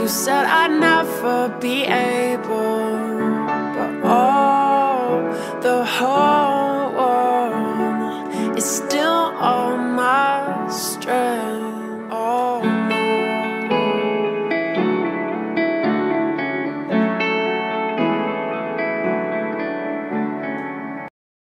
You said I'd never be able, but oh, the whole world is still on